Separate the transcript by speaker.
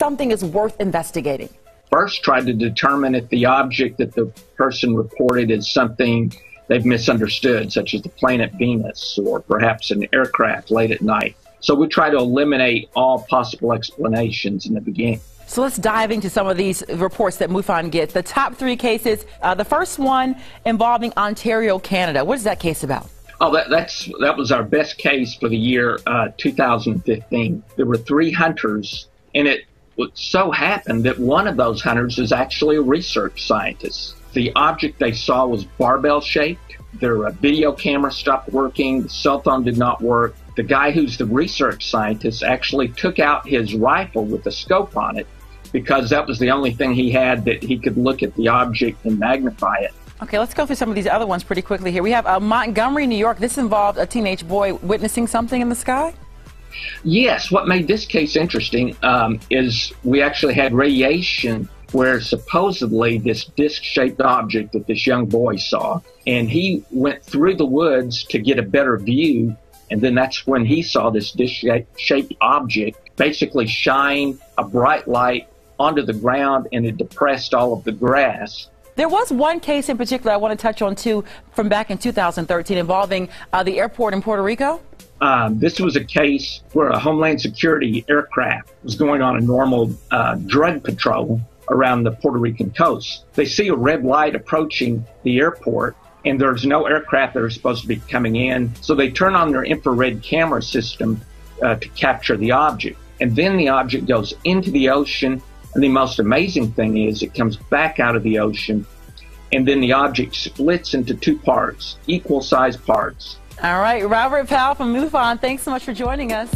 Speaker 1: something is worth investigating?
Speaker 2: First, try to determine if the object that the person reported is something they've misunderstood, such as the planet Venus or perhaps an aircraft late at night. So we try to eliminate all possible explanations in the beginning.
Speaker 1: So let's dive into some of these reports that MUFON gets. The top three cases. Uh, the first one involving Ontario, Canada. What is that case about?
Speaker 2: Oh, that, that's that was our best case for the year uh, 2015. There were three hunters, and it so happened that one of those hunters is actually a research scientist. The object they saw was barbell shaped. Their video camera stopped working. The cell phone did not work. The guy who's the research scientist actually took out his rifle with a scope on it because that was the only thing he had that he could look at the object and magnify it.
Speaker 1: Okay, let's go through some of these other ones pretty quickly here. We have uh, Montgomery, New York. This involved a teenage boy witnessing something in the sky?
Speaker 2: Yes, what made this case interesting um, is we actually had radiation where supposedly this disc shaped object that this young boy saw, and he went through the woods to get a better view. And then that's when he saw this disc shaped object basically shine a bright light onto the ground and it depressed all of the grass.
Speaker 1: There was one case in particular I want to touch on too from back in 2013 involving uh, the airport in Puerto Rico.
Speaker 2: Um, this was a case where a Homeland Security aircraft was going on a normal uh, drug patrol around the Puerto Rican coast. They see a red light approaching the airport, and there's no aircraft that are supposed to be coming in. So they turn on their infrared camera system uh, to capture the object. And then the object goes into the ocean and the most amazing thing is it comes back out of the ocean and then the object splits into two parts, equal sized parts.
Speaker 1: All right, Robert Powell from MUFON, thanks so much for joining us.